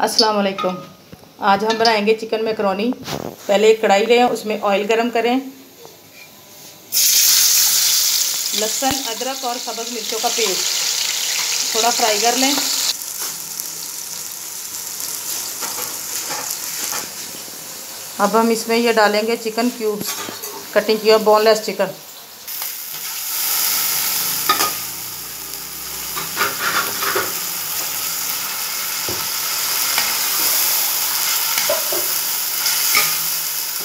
अस्सलाम वालेकुम आज हम बनाएँगे चिकन मैकरोनी। पहले एक कढ़ाई लें, उसमें ऑयल गरम करें। लहसुन, अदरक और सब्ज़ मिर्चों का पेस्ट। थोड़ा फ्राई कर लें। अब हम इसमें ये डालेंगे चिकन क्यूब्स, कटिंग किया बोनलेस चिकन।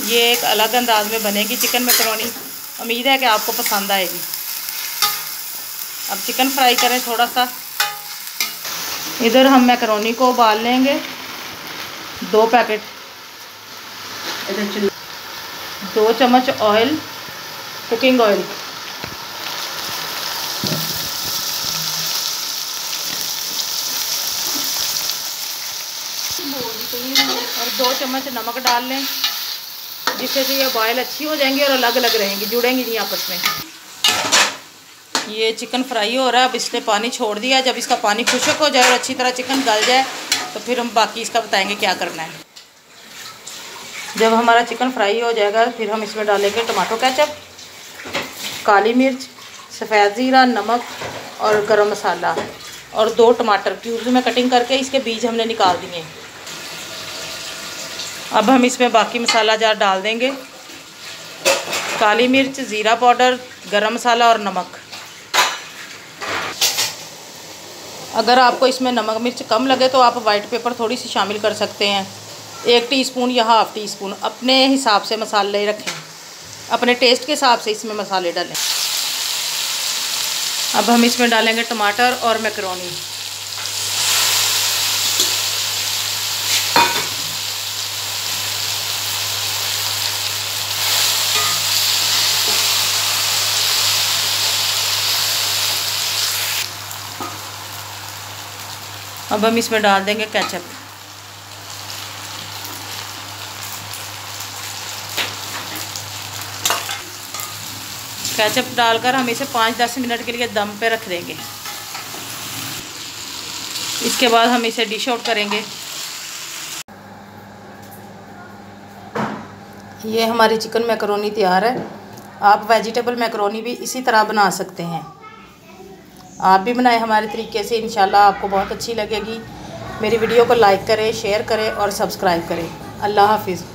ये एक अलग अंदाज में बनेगी चिकन मैकरोनी। उम्मीद है कि आपको पसंद आएगी। अब चिकन फ्राई करें थोड़ा सा इधर हम मैकरोनी को उबाल लेंगे। दो पैकेट। दो चम्मच ऑयल, कुकिंग ऑयल। और दो चम्मच नमक डाल लें। जिससे कि ये बॉयल अच्छी हो जाएँगी और अलग अलग रहेंगी, जुड़ेंगी नहीं आपस में। ये चिकन फ्राई हो रहा है, अब इसने पानी छोड़ दिया। जब इसका पानी खुशक हो जाए और अच्छी तरह चिकन गल जाए तो फिर हम बाकी इसका बताएँगे क्या करना है। जब हमारा चिकन फ्राई हो जाएगा, फिर हम इसमें डालेंगे टमाटो केचप काली मिर्च, सफ़ेद ज़ीरा, नमक और गरम मसाला, और दो टमाटर क्यूब्स में कटिंग करके इसके बीज हमने निकाल दिए। अब हम इसमें बाकी मसाला जार डाल देंगे। काली मिर्च, ज़ीरा पाउडर, गरम मसाला और नमक। अगर आपको इसमें नमक मिर्च कम लगे तो आप वाइट पेपर थोड़ी सी शामिल कर सकते हैं। एक टीस्पून या हाफ़ टी स्पून अपने हिसाब से मसाले रखें। अपने टेस्ट के हिसाब से इसमें मसाले डालें। अब हम इसमें डालेंगे टमाटर और मैकरोनी अब हम इसमें डाल देंगे केचप केचप डालकर हम इसे पाँच दस मिनट के लिए दम पे रख देंगे। इसके बाद हम इसे डिश आउट करेंगे। ये हमारी चिकन मैकरोनी तैयार है। आप वेजिटेबल मैकरोनी भी इसी तरह बना सकते हैं। आप भी बनाएँ हमारे तरीके से इन आपको बहुत अच्छी लगेगी। मेरी वीडियो को लाइक करें शेयर करें और सब्सक्राइब करें। अल्लाह हाफिज़।